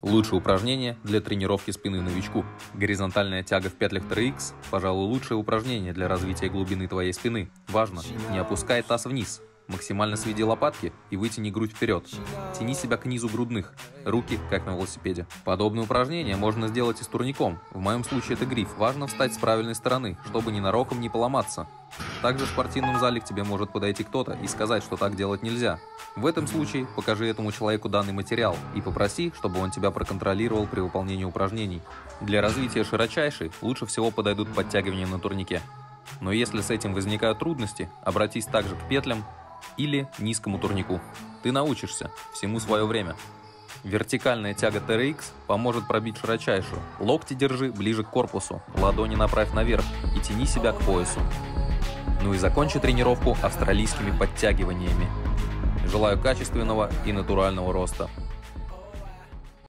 Лучшее упражнение для тренировки спины новичку. Горизонтальная тяга в петлях TRX – пожалуй, лучшее упражнение для развития глубины твоей спины. Важно, не опускай таз вниз. Максимально сведи лопатки и вытяни грудь вперед. Тяни себя к низу грудных, руки как на велосипеде. Подобное упражнение можно сделать и с турником. В моем случае это гриф. Важно встать с правильной стороны, чтобы ненароком не поломаться. Также в спортивном зале к тебе может подойти кто-то и сказать, что так делать нельзя. В этом случае покажи этому человеку данный материал и попроси, чтобы он тебя проконтролировал при выполнении упражнений. Для развития широчайшей лучше всего подойдут подтягивания на турнике. Но если с этим возникают трудности, обратись также к петлям или низкому турнику. Ты научишься, всему свое время. Вертикальная тяга TRX поможет пробить широчайшую. Локти держи ближе к корпусу, ладони направь наверх и тяни себя к поясу. Ну и закончи тренировку австралийскими подтягиваниями. Желаю качественного и натурального роста.